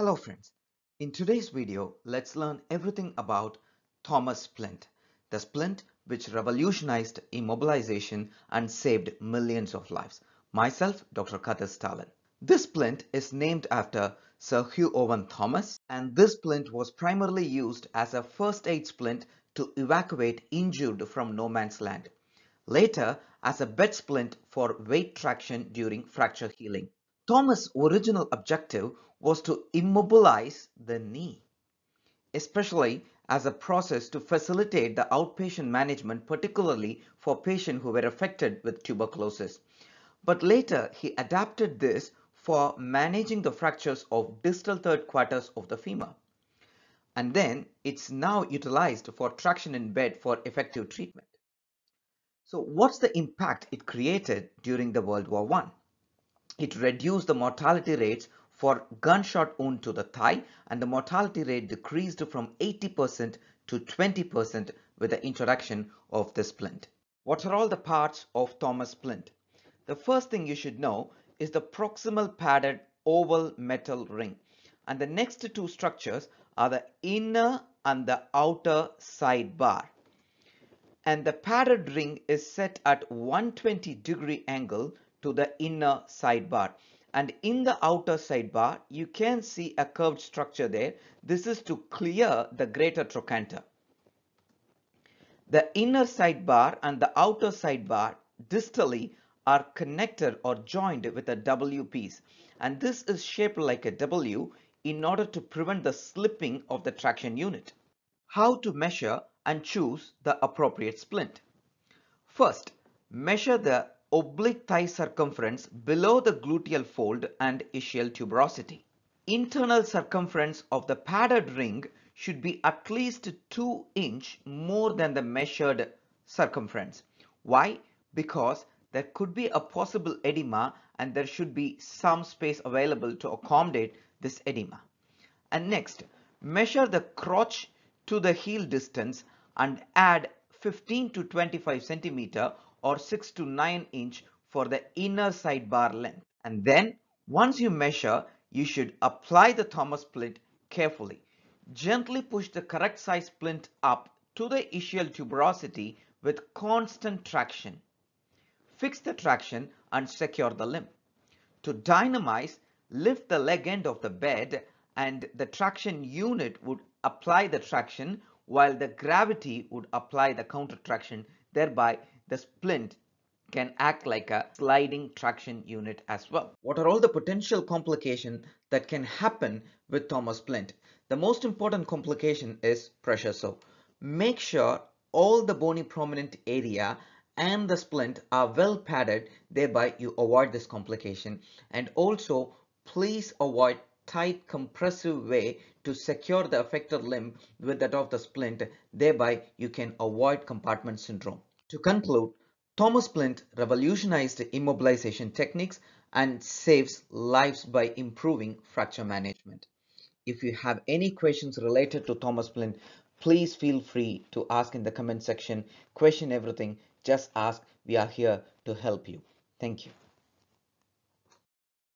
Hello friends, in today's video let's learn everything about Thomas splint, the splint which revolutionized immobilization and saved millions of lives. Myself, Dr. Kathir Stalin. This splint is named after Sir Hugh Owen Thomas and this splint was primarily used as a first aid splint to evacuate injured from no man's land. Later as a bed splint for weight traction during fracture healing. Thomas' original objective was to immobilize the knee, especially as a process to facilitate the outpatient management, particularly for patients who were affected with tuberculosis. But later he adapted this for managing the fractures of distal third quarters of the femur. And then it's now utilized for traction in bed for effective treatment. So what's the impact it created during the World War I? It reduced the mortality rates for gunshot wound to the thigh and the mortality rate decreased from 80% to 20% with the introduction of the splint. What are all the parts of Thomas splint? The first thing you should know is the proximal padded oval metal ring and the next two structures are the inner and the outer side bar and the padded ring is set at 120 degree angle to the inner sidebar and in the outer sidebar you can see a curved structure there this is to clear the greater trochanter the inner sidebar and the outer sidebar distally are connected or joined with a W piece and this is shaped like a W in order to prevent the slipping of the traction unit. How to measure and choose the appropriate splint? First, measure the oblique thigh circumference below the gluteal fold and ischial tuberosity. Internal circumference of the padded ring should be at least 2 inch more than the measured circumference. Why? Because there could be a possible edema and there should be some space available to accommodate this edema. And next, measure the crotch to the heel distance and add 15 to 25 centimeter or 6 to 9 inch for the inner sidebar length. And then once you measure, you should apply the Thomas splint carefully. Gently push the correct size splint up to the ischial tuberosity with constant traction. Fix the traction and secure the limb. To dynamize, lift the leg end of the bed and the traction unit would apply the traction while the gravity would apply the counter traction thereby the splint can act like a sliding traction unit as well. What are all the potential complications that can happen with Thomas splint? The most important complication is pressure So Make sure all the bony prominent area and the splint are well padded thereby you avoid this complication and also please avoid tight compressive way to secure the affected limb with that of the splint thereby you can avoid compartment syndrome. To conclude, Thomas Splint revolutionized immobilization techniques and saves lives by improving fracture management. If you have any questions related to Thomas Splint, please feel free to ask in the comment section. Question everything, just ask. We are here to help you. Thank you.